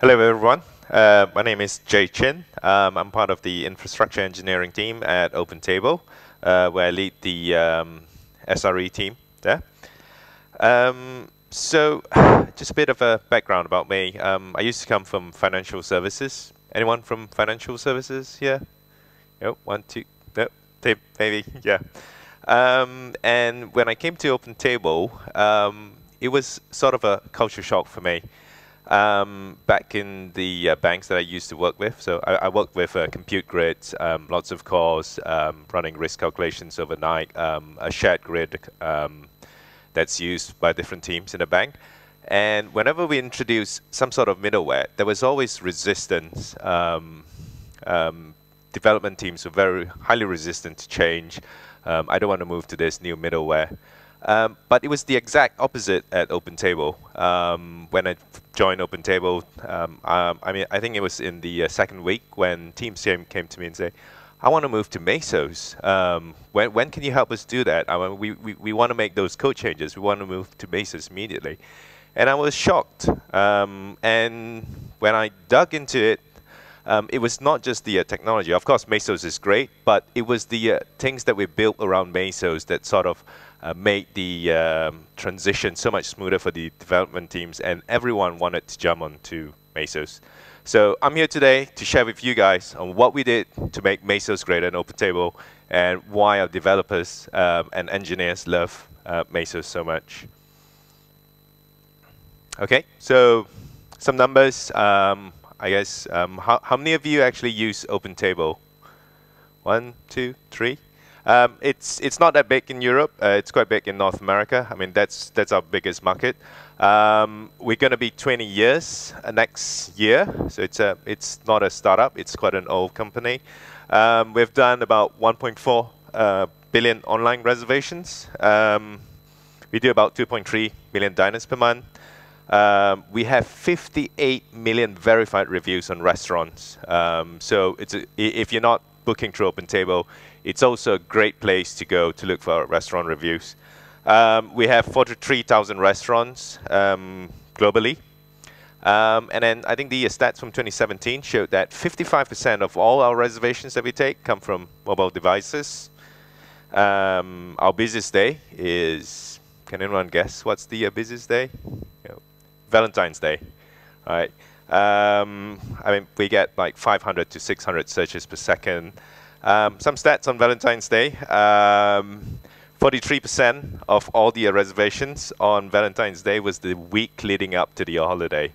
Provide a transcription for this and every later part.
Hello, everyone. Uh, my name is Jay Chin. Um, I'm part of the infrastructure engineering team at OpenTable, uh, where I lead the um, SRE team there. Um, so, just a bit of a background about me. Um, I used to come from financial services. Anyone from financial services here? Yep, one, two, nope, maybe, yeah. Um, and when I came to OpenTable, um, it was sort of a culture shock for me um, back in the uh, banks that I used to work with. So I, I worked with uh, compute grids, um, lots of cores, um, running risk calculations overnight, um, a shared grid um, that's used by different teams in a bank. And whenever we introduced some sort of middleware, there was always resistance. Um, development teams were very highly resistant to change. I don't want to move to this new middleware. Um, but it was the exact opposite at OpenTable. Um, when I joined OpenTable, um, um, I mean, I think it was in the uh, second week when Team came, came to me and said, I want to move to Mesos. Um, when, when can you help us do that? I mean, we, we, we want to make those code changes. We want to move to Mesos immediately. And I was shocked. Um, and when I dug into it, um, it was not just the uh, technology. Of course, Mesos is great, but it was the uh, things that we built around Mesos that sort of uh, made the um, transition so much smoother for the development teams, and everyone wanted to jump onto Mesos. So I'm here today to share with you guys on what we did to make Mesos great and OpenTable, and why our developers um, and engineers love uh, Mesos so much. Okay, so some numbers. Um, I guess um, how, how many of you actually use OpenTable? One, two, three. Um, it's it's not that big in Europe. Uh, it's quite big in North America. I mean, that's that's our biggest market. Um, we're going to be 20 years uh, next year, so it's a it's not a startup. It's quite an old company. Um, we've done about 1.4 uh, billion online reservations. Um, we do about 2.3 million diners per month. Um, we have 58 million verified reviews on restaurants. Um, so it's a, if you're not booking through OpenTable, it's also a great place to go to look for restaurant reviews. Um, we have 43,000 restaurants um, globally. Um, and then I think the stats from 2017 showed that 55% of all our reservations that we take come from mobile devices. Um, our busiest day is, can anyone guess what's the uh, busiest day? Valentine's Day, right? Um, I mean, we get like 500 to 600 searches per second. Um, some stats on Valentine's Day. 43% um, of all the reservations on Valentine's Day was the week leading up to the holiday.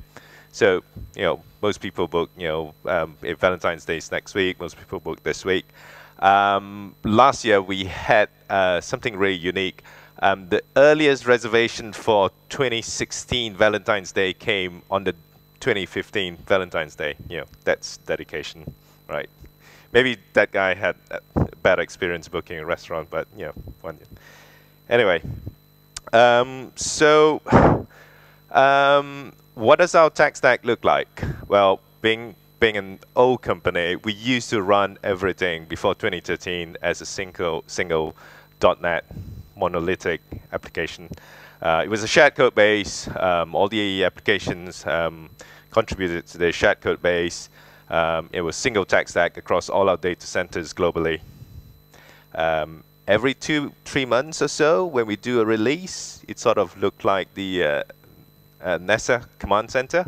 So, you know, most people book, you know, um, if Valentine's Day is next week, most people book this week. Um, last year we had uh, something really unique. Um, the earliest reservation for 2016 Valentine's Day came on the 2015 Valentine's Day. You know, that's dedication, right? Maybe that guy had a bad experience booking a restaurant, but you know, one. Anyway, um, so um, what does our tech stack look like? Well, being being an old company, we used to run everything before 2013 as a single single .NET monolithic application. Uh, it was a shared code base. Um, all the applications um, contributed to the shared code base. Um, it was single tech stack across all our data centers globally. Um, every two, three months or so, when we do a release, it sort of looked like the uh, uh, NASA command center.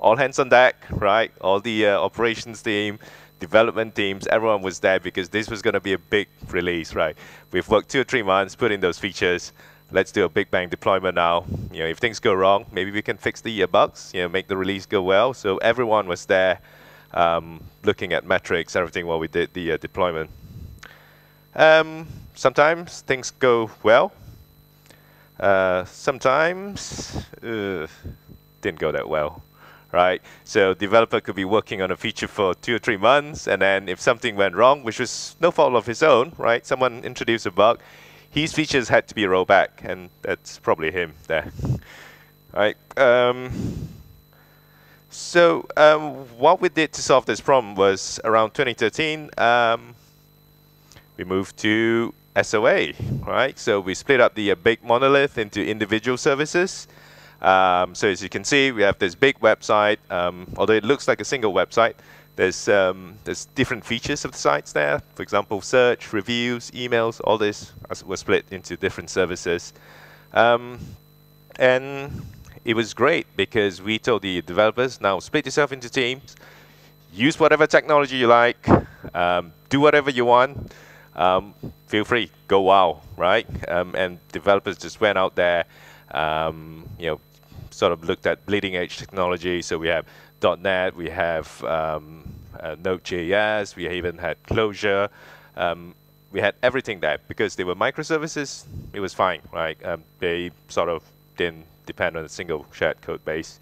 All hands on deck, right? All the uh, operations team, development teams, everyone was there because this was going to be a big release, right? We've worked two or three months, put in those features. Let's do a big bang deployment now. You know, if things go wrong, maybe we can fix the uh, bugs. You know, make the release go well. So everyone was there um, looking at metrics, everything while we did the uh, deployment. Um, sometimes things go well. Uh, sometimes uh, didn't go that well, right? So developer could be working on a feature for two or three months, and then if something went wrong, which was no fault of his own, right? Someone introduced a bug, his features had to be rolled back, and that's probably him there, right? Um, so um, what we did to solve this problem was around 2013, um, we moved to SOA, right? So we split up the uh, big monolith into individual services. Um, so as you can see, we have this big website. Um, although it looks like a single website, there's um, there's different features of the sites there. For example, search, reviews, emails. All this was split into different services, um, and it was great because we told the developers now split yourself into teams, use whatever technology you like, um, do whatever you want. Um, feel free, go wow, right? Um, and developers just went out there, um, you know, sort of looked at bleeding edge technology. So we have .NET, we have um, uh, Node.js, we even had Clojure. Um, we had everything there because they were microservices. It was fine, right? They sort of didn't depend on a single shared code base.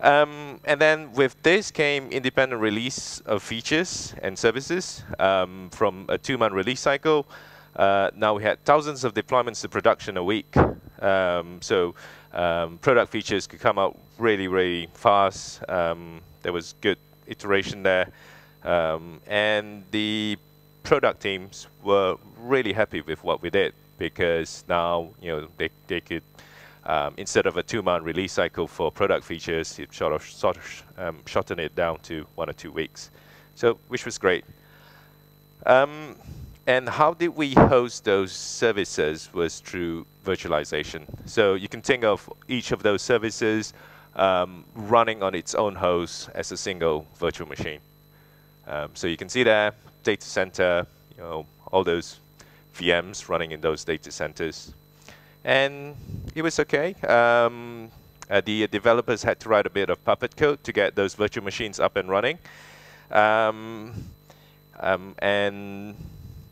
Um, and then with this came independent release of features and services um, from a two-month release cycle. Uh, now we had thousands of deployments to production a week. Um, so um, product features could come out really, really fast. Um, there was good iteration there. Um, and the product teams were really happy with what we did because now you know they, they could um, instead of a two-month release cycle for product features, it sort of, sort of um, shortened it down to one or two weeks, so which was great. Um, and how did we host those services was through virtualization. So you can think of each of those services um, running on its own host as a single virtual machine. Um, so you can see there, data center, you know, all those VMs running in those data centers and it was okay. Um, uh, the developers had to write a bit of Puppet code to get those virtual machines up and running. Um, um, and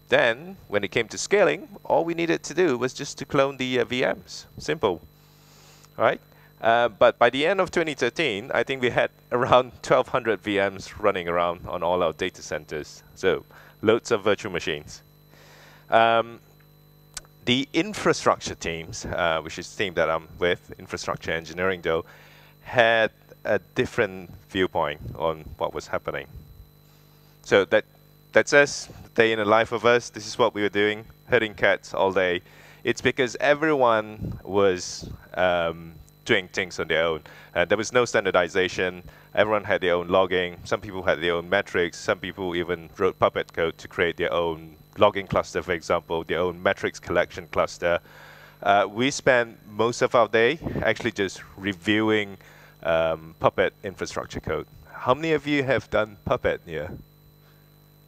then, when it came to scaling, all we needed to do was just to clone the uh, VMs. Simple, right? Uh, but by the end of 2013, I think we had around 1,200 VMs running around on all our data centers. So loads of virtual machines. Um, the infrastructure teams, uh, which is the team that I'm with, infrastructure engineering though, had a different viewpoint on what was happening. So that that's us, day in the life of us. This is what we were doing, herding cats all day. It's because everyone was um, doing things on their own. Uh, there was no standardization. Everyone had their own logging. Some people had their own metrics. Some people even wrote Puppet code to create their own logging cluster, for example, their own metrics collection cluster. Uh, we spend most of our day actually just reviewing um, Puppet infrastructure code. How many of you have done Puppet here?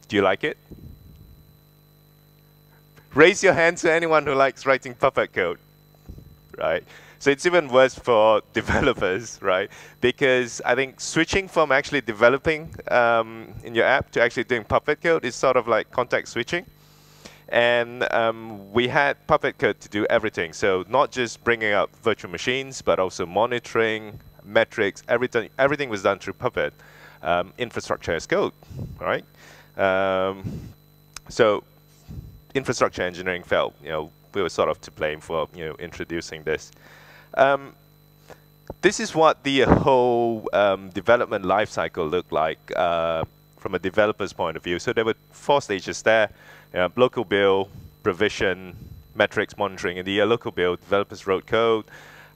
Do you like it? Raise your hand to anyone who likes writing Puppet code, right? So it's even worse for developers, right? Because I think switching from actually developing um, in your app to actually doing Puppet code is sort of like context switching. And um, we had Puppet Code to do everything. So not just bringing up virtual machines, but also monitoring, metrics, everything, everything was done through Puppet. Um, infrastructure as code, right? Um, so infrastructure engineering felt, you know, we were sort of to blame for, you know, introducing this. Um, this is what the whole um, development lifecycle looked like uh, from a developer's point of view. So there were four stages there local build, provision, metrics monitoring. In the local build, developers wrote code.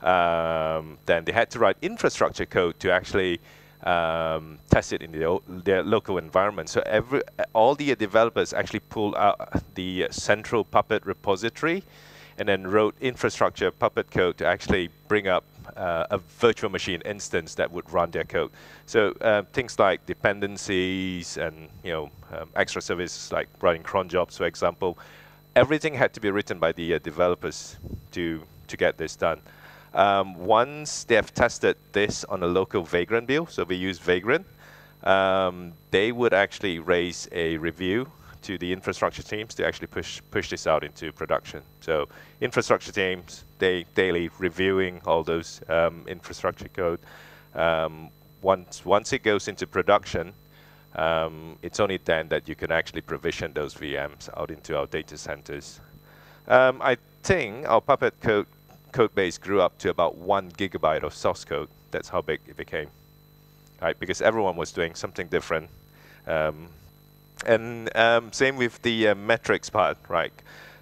Um, then they had to write infrastructure code to actually um, test it in the, their local environment. So every all the developers actually pulled out the central Puppet repository and then wrote infrastructure Puppet code to actually bring up uh, a virtual machine instance that would run their code. So uh, things like dependencies and you know um, extra services like running cron jobs, for example, everything had to be written by the uh, developers to to get this done. Um, once they have tested this on a local Vagrant build, so we use Vagrant, um, they would actually raise a review to the infrastructure teams to actually push push this out into production. So infrastructure teams, they daily reviewing all those um, infrastructure code. Um, once once it goes into production, um, it's only then that you can actually provision those VMs out into our data centers. Um, I think our Puppet code code base grew up to about one gigabyte of source code. That's how big it became, right? Because everyone was doing something different. And um, same with the uh, metrics part, right?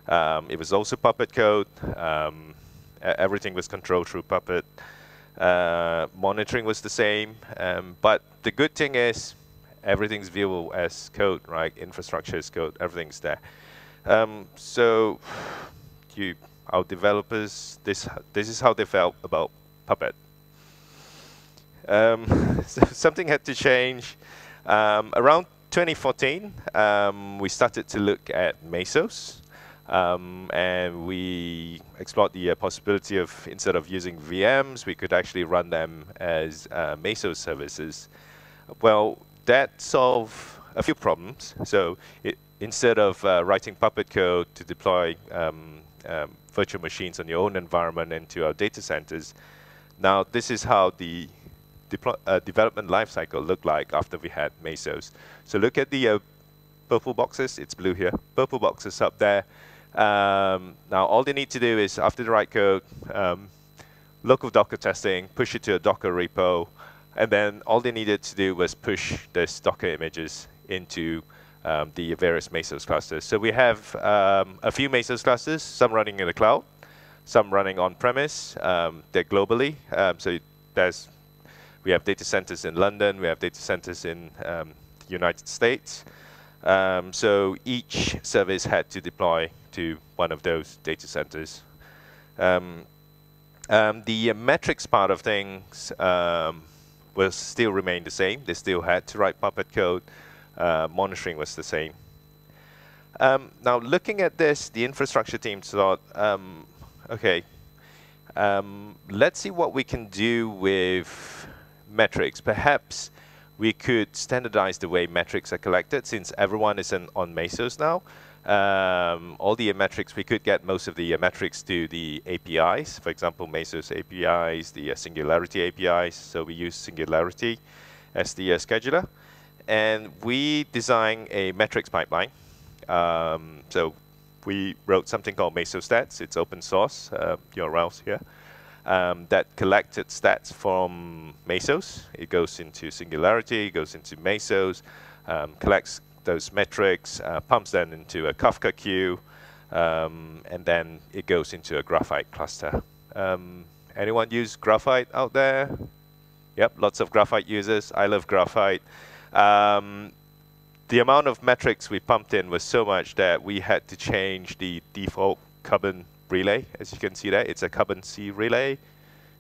Um, it was also Puppet code. Um, everything was controlled through Puppet. Uh, monitoring was the same, um, but the good thing is everything's viewable as code, right? Infrastructure is code, everything's there. Um, so you, our developers, this this is how they felt about Puppet. Um, so something had to change. Um, around 2014, um, we started to look at Mesos. Um, and we explored the uh, possibility of, instead of using VMs, we could actually run them as uh, Mesos services. Well, that solved a few problems. So it, instead of uh, writing Puppet code to deploy um, um, virtual machines on your own environment into our data centers, now this is how the uh, development lifecycle looked like after we had Mesos. So look at the uh, purple boxes. It's blue here. Purple boxes up there. Um, now all they need to do is after the write code, um, local Docker testing, push it to a Docker repo, and then all they needed to do was push these Docker images into um, the various Mesos clusters. So we have um, a few Mesos clusters, some running in the cloud, some running on-premise. Um, they're globally. Um, so there's, we have data centers in London, we have data centers in um, the United States. Um, so each service had to deploy to one of those data centers. Um, the metrics part of things will still remain the same. They still had to write Puppet code. Uh, monitoring was the same. Um, now, looking at this, the infrastructure team thought, um, okay, um, let's see what we can do with metrics. Perhaps we could standardize the way metrics are collected since everyone is in, on Mesos now um, all the metrics, we could get most of the uh, metrics to the APIs, for example, Mesos APIs, the uh, Singularity APIs. So we use Singularity as the uh, scheduler. And we design a metrics pipeline. Um, so we wrote something called Mesostats. It's open source, uh, URLs here. Um, that collected stats from Mesos. It goes into Singularity, it goes into Mesos, um, collects those metrics, uh, pumps them into a Kafka queue, um, and then it goes into a Graphite cluster. Um, anyone use Graphite out there? Yep, lots of Graphite users. I love Graphite. Um, the amount of metrics we pumped in was so much that we had to change the default Carbon relay. As you can see there, it's a Carbon-C relay. Do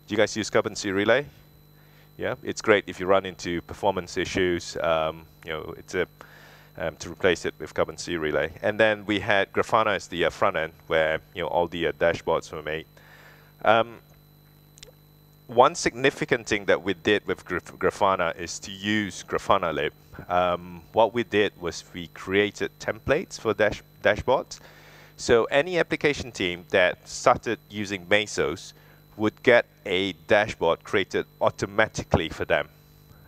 you guys use Carbon-C relay? Yeah, it's great if you run into performance issues. Um, you know, it's a um, to replace it with Carbon-C relay. And then we had Grafana as the uh, front end where you know all the uh, dashboards were made. Um, one significant thing that we did with Graf Grafana is to use grafanalib. Um, what we did was we created templates for dash dashboards. So any application team that started using Mesos would get a dashboard created automatically for them.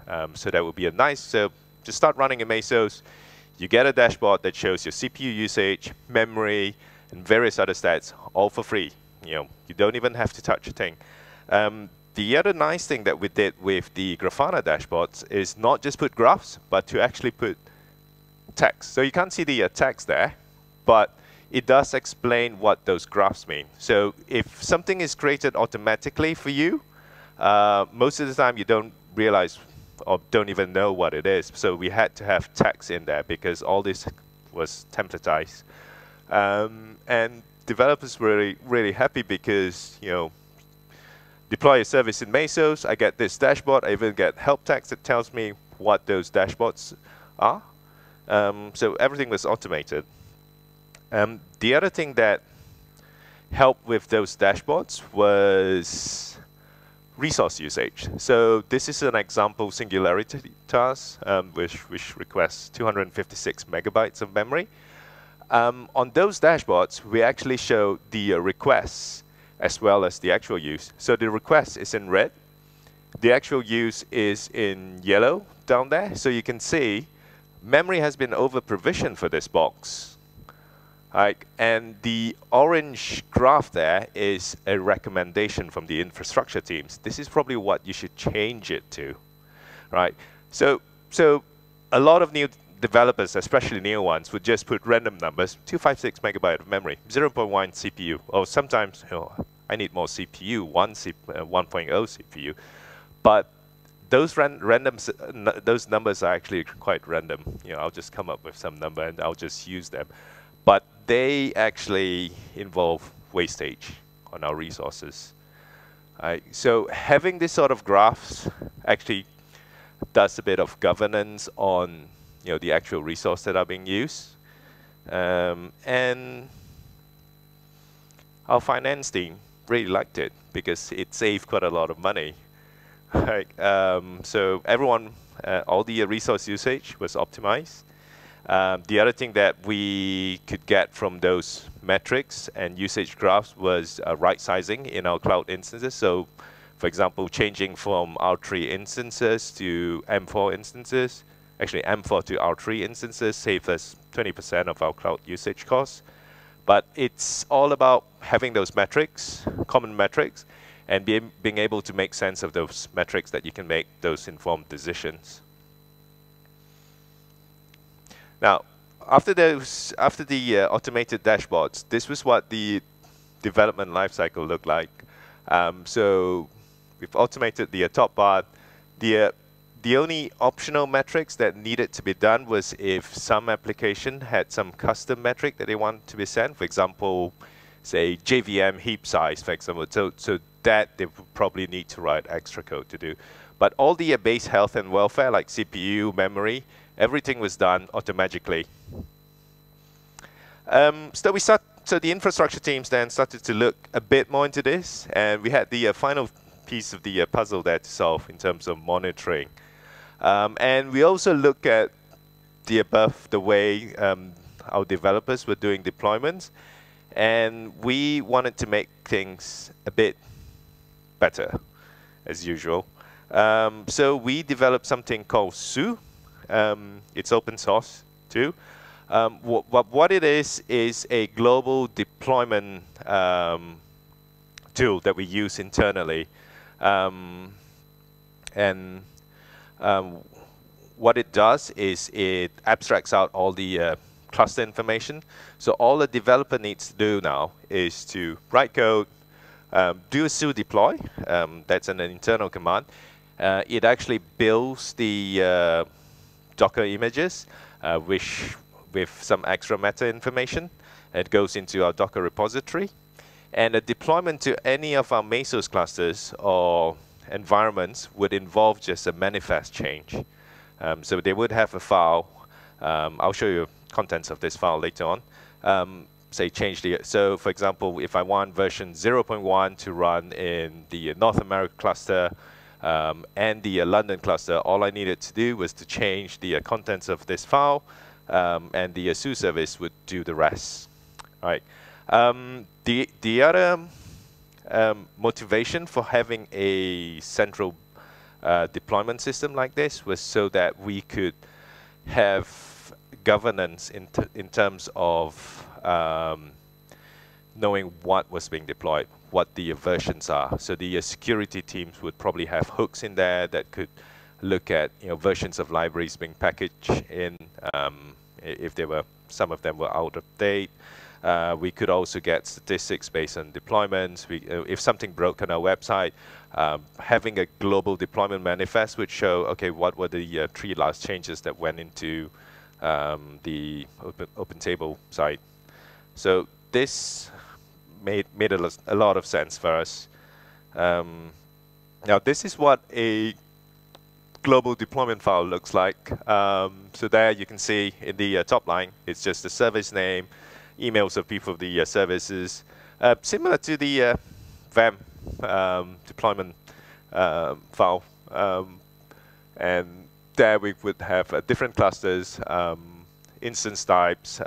Um, so that would be a nice, so to start running in Mesos, you get a dashboard that shows your CPU usage, memory, and various other stats, all for free. You know, you don't even have to touch a thing. Um, the other nice thing that we did with the Grafana dashboards is not just put graphs, but to actually put text. So you can't see the uh, text there, but it does explain what those graphs mean. So if something is created automatically for you, uh, most of the time you don't realize or don't even know what it is. So we had to have text in there because all this was templatized. Um, and developers were really, really happy because, you know, deploy a service in Mesos, I get this dashboard, I even get help text that tells me what those dashboards are. Um, so everything was automated. Um, the other thing that helped with those dashboards was resource usage. So this is an example Singularity task, um, which, which requests 256 megabytes of memory. Um, on those dashboards, we actually show the uh, requests as well as the actual use. So the request is in red. The actual use is in yellow down there. So you can see memory has been over-provisioned for this box. Right, and the orange graph there is a recommendation from the infrastructure teams. This is probably what you should change it to, right? So, so a lot of new developers, especially new ones, would just put random numbers, 256 megabyte of memory, 0.1 CPU, or sometimes you know, I need more CPU, one C, uh, 1.0 CPU. But those ran random, those numbers are actually quite random. You know, I'll just come up with some number and I'll just use them. But they actually involve wastage on our resources. So having this sort of graphs actually does a bit of governance on you know the actual resource that are being used. Um, and our finance team really liked it because it saved quite a lot of money. Um, so everyone, uh, all the resource usage was optimized. Um, the other thing that we could get from those metrics and usage graphs was uh, right sizing in our cloud instances. So, for example, changing from R3 instances to M4 instances, actually M4 to R3 instances saved us 20% of our cloud usage costs. But it's all about having those metrics, common metrics, and be, being able to make sense of those metrics that you can make those informed decisions. Now, after those, after the uh, automated dashboards, this was what the development lifecycle looked like. Um, so we've automated the uh, top part. The uh, the only optional metrics that needed to be done was if some application had some custom metric that they want to be sent. For example, say JVM heap size, for example. So so that they would probably need to write extra code to do. But all the base health and welfare, like CPU, memory, everything was done automatically. Um, so we start, so the infrastructure teams then started to look a bit more into this, and we had the uh, final piece of the uh, puzzle there to solve in terms of monitoring. Um, and we also look at the above, the way um, our developers were doing deployments, and we wanted to make things a bit better, as usual. Um, so we developed something called Sous, um, it's open source too. Um, what, what it is is a global deployment um, tool that we use internally, um, and um, what it does is it abstracts out all the uh, cluster information. So all the developer needs to do now is to write code, um, do a Sous deploy. Um, that's an internal command. Uh, it actually builds the uh, Docker images, uh, which with some extra meta information. It goes into our Docker repository. And a deployment to any of our Mesos clusters or environments would involve just a manifest change. Um, so they would have a file. Um, I'll show you contents of this file later on. Um, say change the, so for example, if I want version 0.1 to run in the North America cluster, um, and the uh, London cluster, all I needed to do was to change the uh, contents of this file, um, and the uh, Sous service would do the rest. All right. Um, the the other um, motivation for having a central uh, deployment system like this was so that we could have governance in in terms of um, knowing what was being deployed, what the versions are. So the uh, security teams would probably have hooks in there that could look at you know versions of libraries being packaged in um, if there were some of them were out of date. Uh, we could also get statistics based on deployments. We, uh, if something broke on our website, um, having a global deployment manifest would show, okay, what were the uh, three last changes that went into um, the open, open table site. So this made made a, a lot of sense for us. Um, now this is what a global deployment file looks like. Um, so there you can see in the uh, top line, it's just the service name, emails of people of the uh, services, uh, similar to the uh, VAM um, deployment um, file. Um, and there we would have uh, different clusters, um, instance types,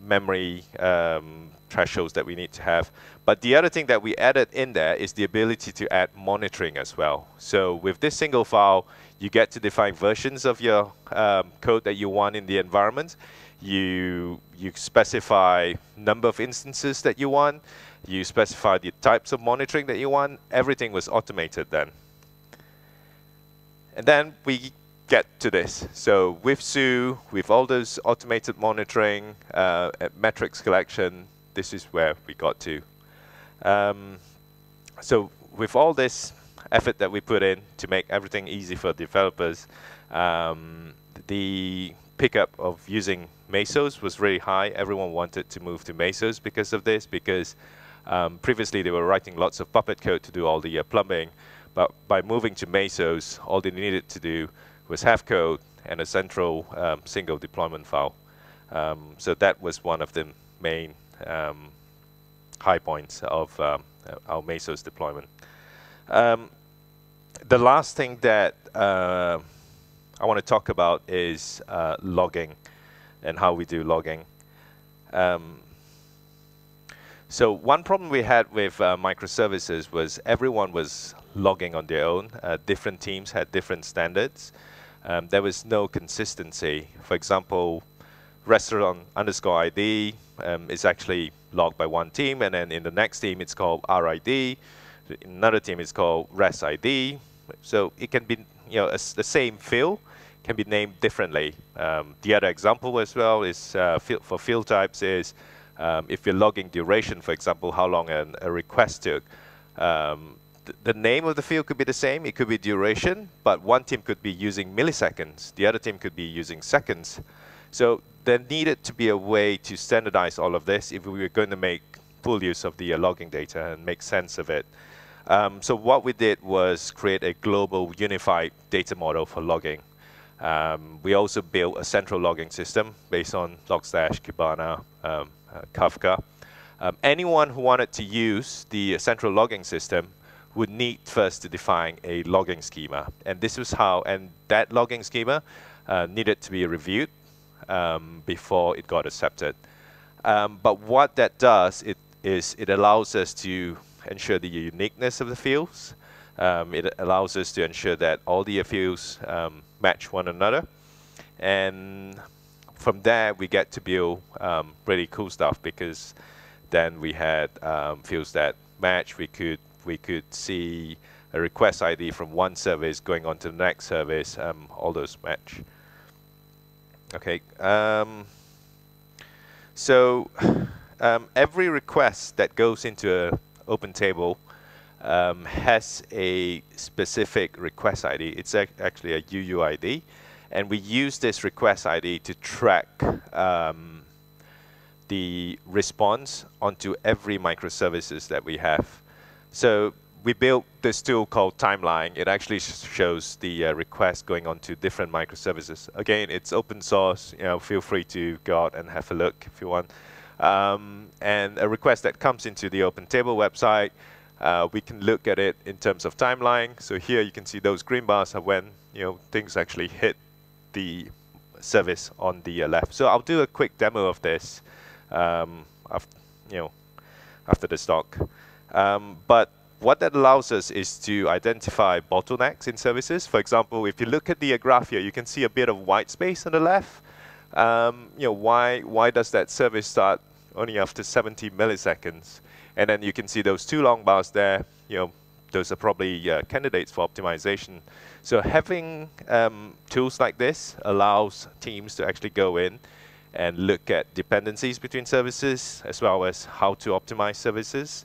memory um, thresholds that we need to have. But the other thing that we added in there is the ability to add monitoring as well. So with this single file, you get to define versions of your um, code that you want in the environment. You, you specify number of instances that you want. You specify the types of monitoring that you want. Everything was automated then. And then we get to this. So with Sous, with all those automated monitoring, uh, metrics collection, this is where we got to. Um, so with all this effort that we put in to make everything easy for developers, um, the pickup of using Mesos was really high. Everyone wanted to move to Mesos because of this, because um, previously they were writing lots of Puppet code to do all the uh, plumbing, but by moving to Mesos, all they needed to do was have code and a central um, single deployment file. Um, so that was one of the main um, high points of um, our Mesos deployment. Um, the last thing that uh, I want to talk about is uh, logging and how we do logging. Um, so one problem we had with uh, microservices was everyone was logging on their own. Uh, different teams had different standards. Um, there was no consistency. For example, restaurant underscore ID um, is actually logged by one team, and then in the next team it's called RID. Another team is called REST ID. So it can be, you know, the same field can be named differently. Um, the other example as well is uh, for field types is um, if you're logging duration, for example, how long an, a request took. Um, th the name of the field could be the same. It could be duration, but one team could be using milliseconds. The other team could be using seconds. So there needed to be a way to standardize all of this if we were going to make full use of the uh, logging data and make sense of it. Um, so what we did was create a global unified data model for logging. Um, we also built a central logging system based on Logstash, Kibana, um, uh, Kafka. Um, anyone who wanted to use the central logging system would need first to define a logging schema. And this was how, and that logging schema uh, needed to be reviewed um, before it got accepted. Um, but what that does it is it allows us to ensure the uniqueness of the fields. Um, it allows us to ensure that all the fields um, match one another. And from there, we get to build um, really cool stuff because then we had um, fields that match. We could we could see a request ID from one service going on to the next service, all those match. Okay, um, so um, every request that goes into an open table um, has a specific request ID. It's ac actually a UUID, and we use this request ID to track um, the response onto every microservices that we have. So we built this tool called Timeline. It actually sh shows the uh, request going on to different microservices. Again, it's open source. You know, feel free to go out and have a look if you want. Um, and a request that comes into the Open Table website, uh, we can look at it in terms of timeline. So here you can see those green bars are when you know things actually hit the service on the uh, left. So I'll do a quick demo of this, um, after, you know, after the talk. Um, but what that allows us is to identify bottlenecks in services. For example, if you look at the graph here, you can see a bit of white space on the left. Um, you know, why, why does that service start only after 70 milliseconds? And then you can see those two long bars there, you know, those are probably uh, candidates for optimization. So having um, tools like this allows teams to actually go in and look at dependencies between services as well as how to optimize services.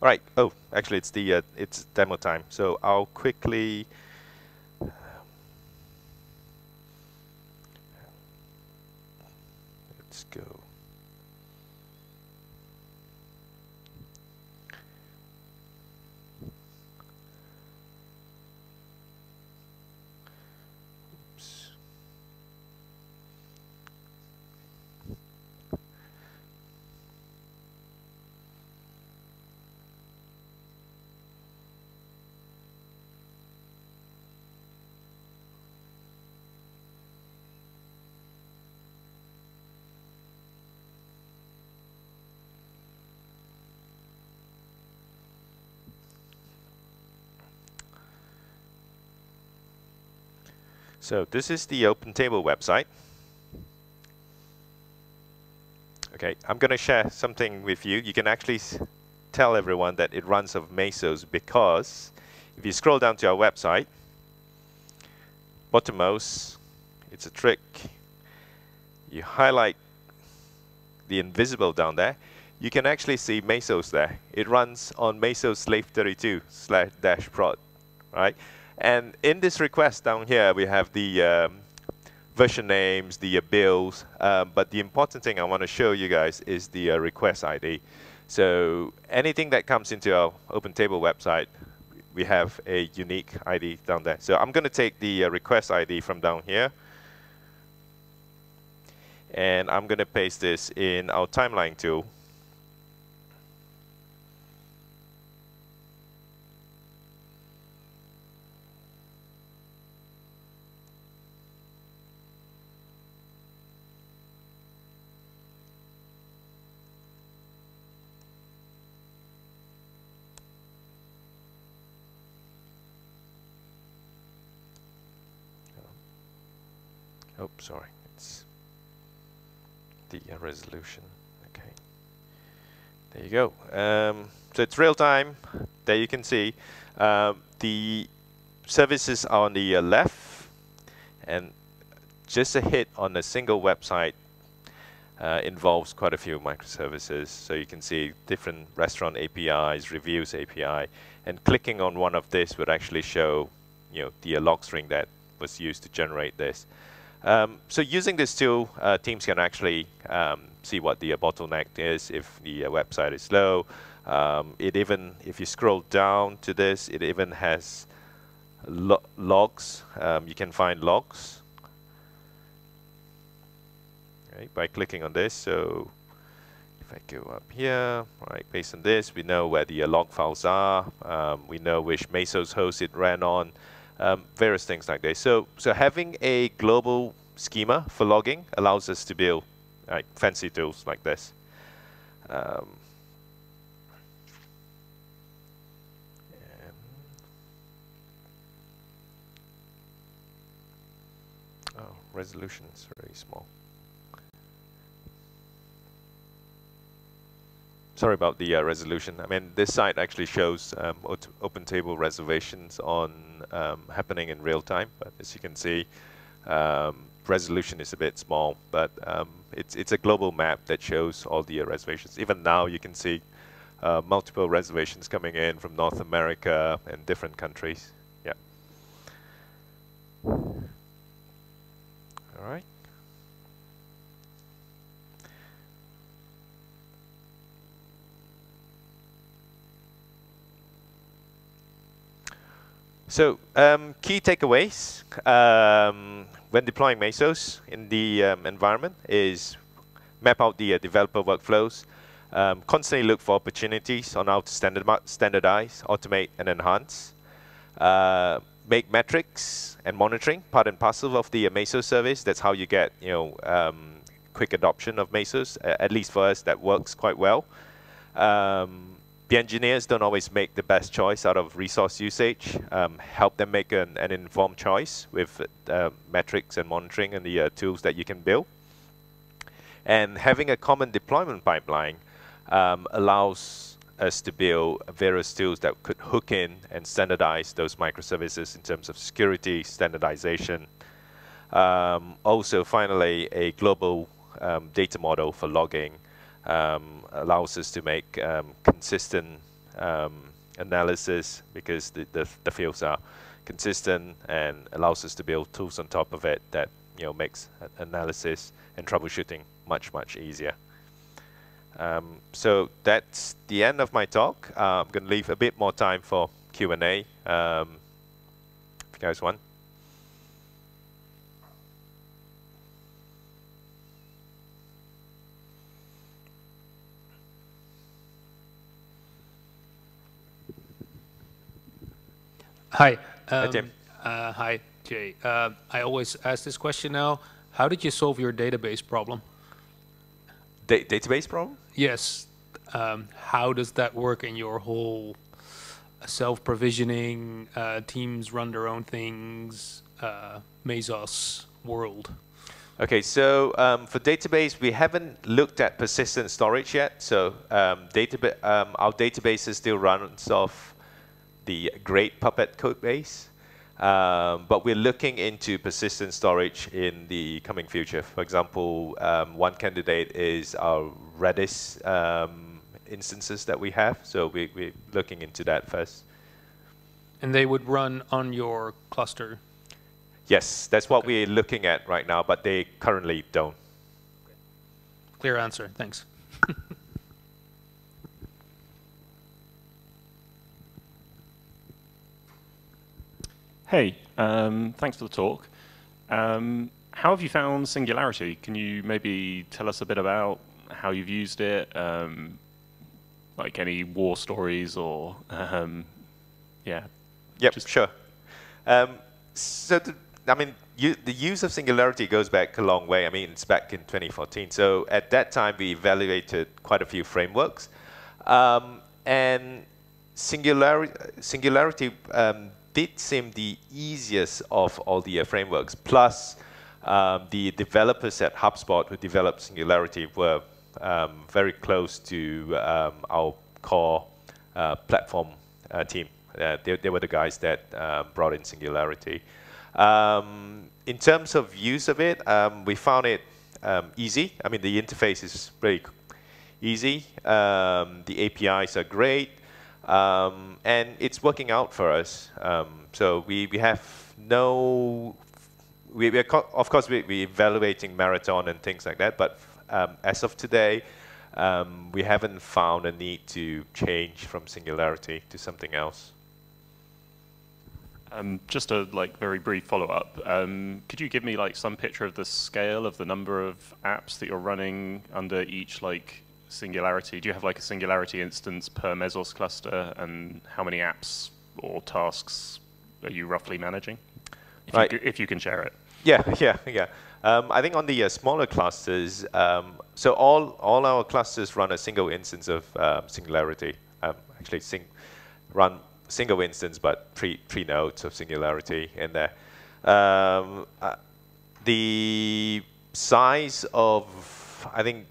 All right. Oh, actually, it's the uh, it's demo time. So I'll quickly. Let's go. So this is the Open Table website. Okay, I'm going to share something with you. You can actually tell everyone that it runs of Mesos because if you scroll down to our website, bottommost, it's a trick. You highlight the invisible down there. you can actually see Mesos there. It runs on Mesos slave 32 slash dash prod, right? And in this request down here, we have the um, version names, the uh, bills, um, but the important thing I want to show you guys is the uh, request ID. So anything that comes into our Open Table website, we have a unique ID down there. So I'm going to take the uh, request ID from down here, and I'm going to paste this in our timeline tool. Oh, sorry, it's the uh, resolution. Okay, there you go. Um, so it's real time. There you can see um, the services are on the uh, left, and just a hit on a single website uh, involves quite a few microservices. So you can see different restaurant APIs, reviews API, and clicking on one of this would actually show, you know, the log string that was used to generate this. Um, so using this tool, uh, teams can actually um, see what the uh, bottleneck is if the uh, website is slow. Um, it even, if you scroll down to this, it even has lo logs. Um, you can find logs right, by clicking on this. So if I go up here, right, based on this, we know where the uh, log files are. Um, we know which Mesos host it ran on um, various things like this. So, so having a global schema for logging allows us to build like, fancy tools like this. Um, oh, resolution is very small. Sorry about the uh, resolution. I mean, this site actually shows um, open table reservations on um, happening in real time, but as you can see, um, resolution is a bit small, but um, it's it's a global map that shows all the uh, reservations. Even now, you can see uh, multiple reservations coming in from North America and different countries. Yeah. All right. So um, key takeaways um, when deploying Mesos in the um, environment is map out the uh, developer workflows, um, constantly look for opportunities on how to standardize, automate, and enhance. Uh, make metrics and monitoring part and parcel of the uh, Mesos service. That's how you get you know um, quick adoption of Mesos. at least for us, that works quite well. Um, the engineers don't always make the best choice out of resource usage. Um, help them make an, an informed choice with uh, metrics and monitoring and the uh, tools that you can build. And having a common deployment pipeline um, allows us to build various tools that could hook in and standardize those microservices in terms of security, standardization. Um, also, finally, a global um, data model for logging um, allows us to make um, consistent um, analysis because the, the, the, fields are consistent and allows us to build tools on top of it that you know makes analysis and troubleshooting much much easier. Um, so that's the end of my talk. Uh, I'm going to leave a bit more time for Q&A um, if you guys want. Hi. Um, hi, Tim. Uh, hi, Jay. Uh, I always ask this question now. How did you solve your database problem? Da database problem? Yes. Um, how does that work in your whole self-provisioning, uh, teams run their own things, uh, Mesos world? Okay, so um, for database, we haven't looked at persistent storage yet. So um, database, um, our database still runs off the great Puppet code base. Um, but we're looking into persistent storage in the coming future. For example, um, one candidate is our Redis um, instances that we have. So we, we're looking into that first. And they would run on your cluster? Yes, that's what okay. we're looking at right now, but they currently don't. Clear answer. Thanks. Hey, um, thanks for the talk. Um, how have you found Singularity? Can you maybe tell us a bit about how you've used it? Um, like any war stories or, um, yeah. Yep, just sure. Um, so, the, I mean, you, the use of Singularity goes back a long way. I mean, it's back in 2014. So at that time, we evaluated quite a few frameworks. Um, and Singularity, Singularity um, did seem the easiest of all the uh, frameworks. Plus, um, the developers at HubSpot who developed Singularity were um, very close to um, our core uh, platform uh, team. Uh, they, they, were the guys that uh, brought in Singularity. Um, in terms of use of it, um, we found it um, easy. I mean, the interface is very easy. Um, the APIs are great. Um, and it's working out for us. Um, so we, we have no, we, we of course, we, we're evaluating marathon and things like that, but as of today, we haven't found a need to change from Singularity to something else. Um, just a like very brief follow-up. Um, could you give me like some picture of the scale of the number of apps that you're running under each like Singularity? Do you have like a Singularity instance per Mesos cluster, and how many apps or tasks are you roughly managing? If, right. you, if you can share it. Yeah, yeah, yeah. Um, I think on the uh, smaller clusters, um, so all all our clusters run a single instance of um, Singularity. Um, actually, sing, run single instance, but three, three nodes of Singularity in there. Um, uh, the size of, I think,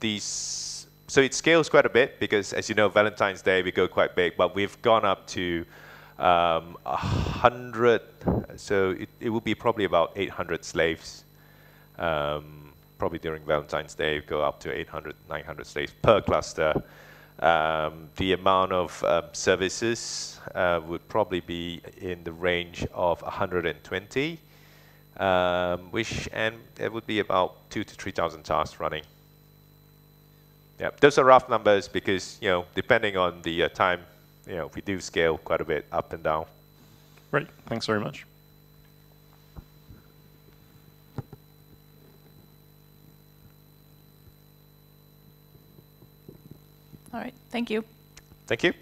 these, so it scales quite a bit because, as you know, Valentine's Day, we go quite big, but we've gone up to um, 100, so it, it will be probably about 800 slaves. Um, probably during Valentine's Day, go up to 800, 900 slaves per cluster. Um, the amount of um, services uh, would probably be in the range of 120, um, which and it would be about two to 3,000 tasks running. Yeah, those are rough numbers because you know depending on the uh, time, you know we do scale quite a bit up and down. Great, thanks very much. All right, thank you. Thank you.